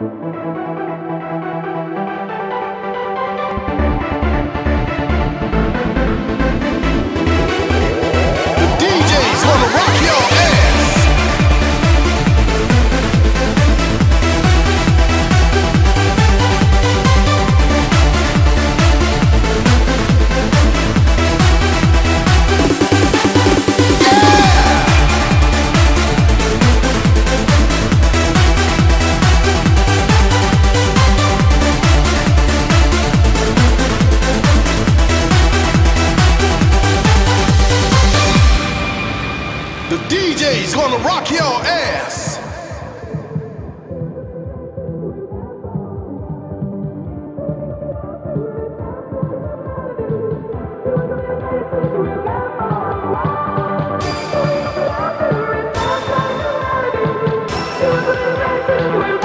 DJ's The DJ's gonna rock your ass. We're